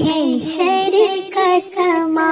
है शर का समा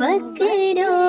बकरो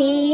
পাখি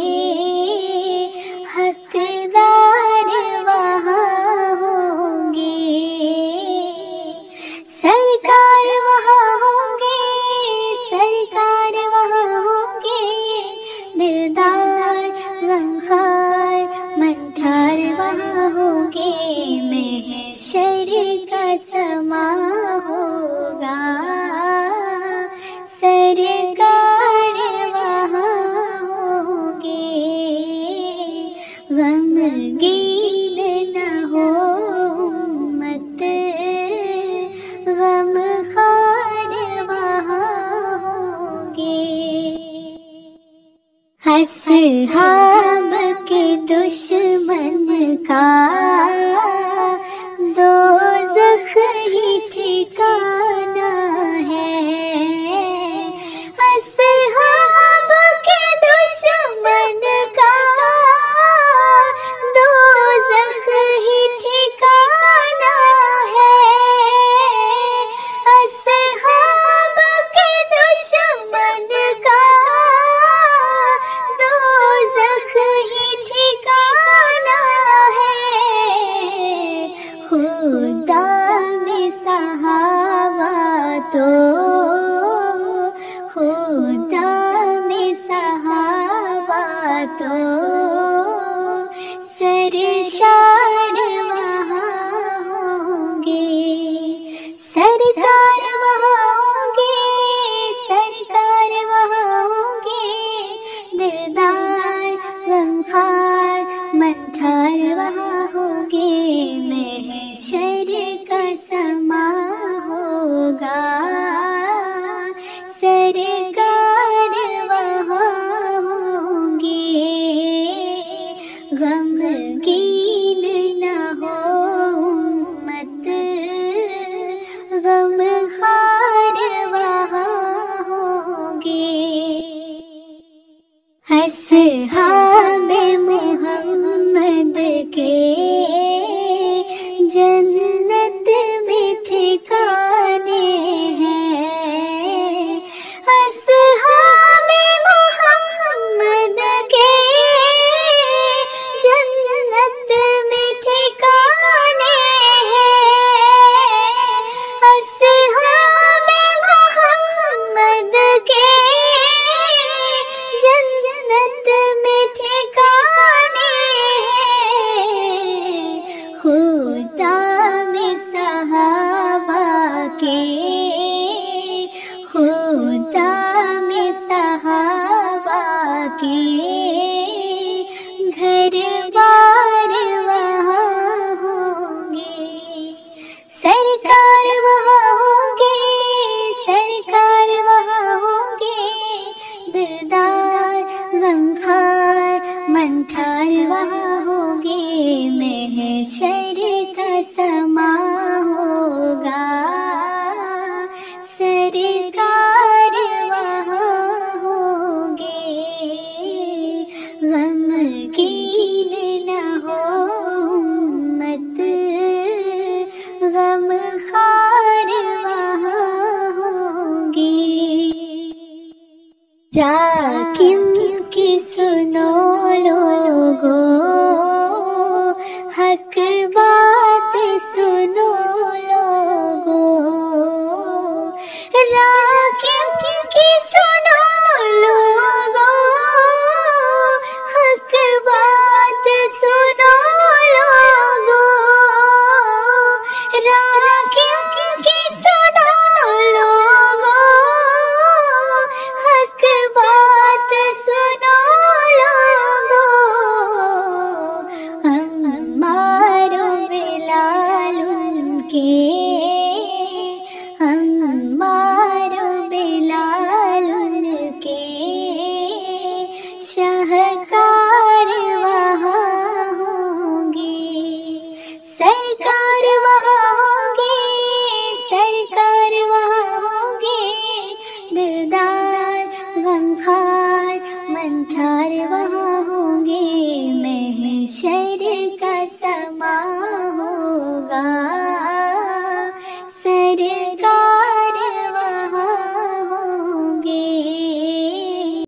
असहाब के दुश्मन का 最好。राकिम की सुनो लोगो शहकार वहाँ होगी। सरकार वहाँ होगी, सरकार वहाँ होगी। दिलदार, गमखार मंथार वहाँ होंगे। महशर का समा होगा।